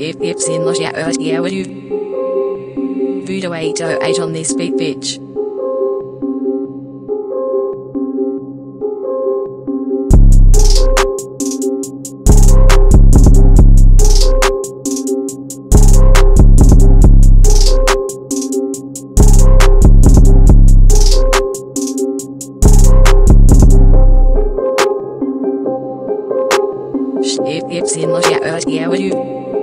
If in los ya ert ya you Voodoo 808 on this beat bitch. In los ya ert ya you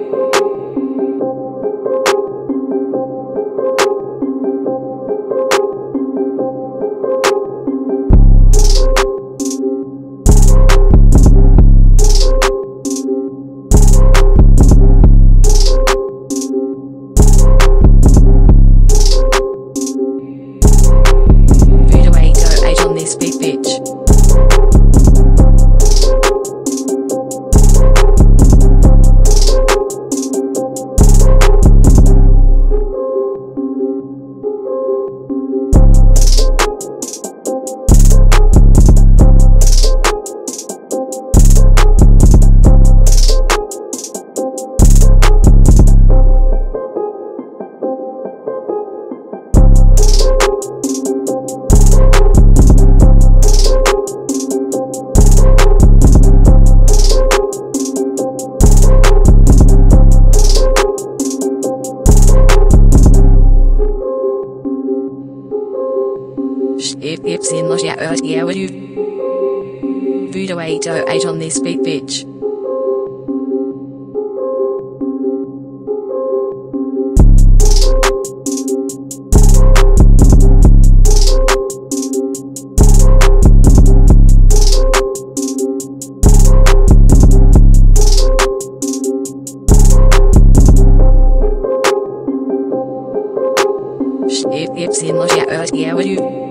If in los ya ert ya you Voodoo 808 on this beat bitch. If ya you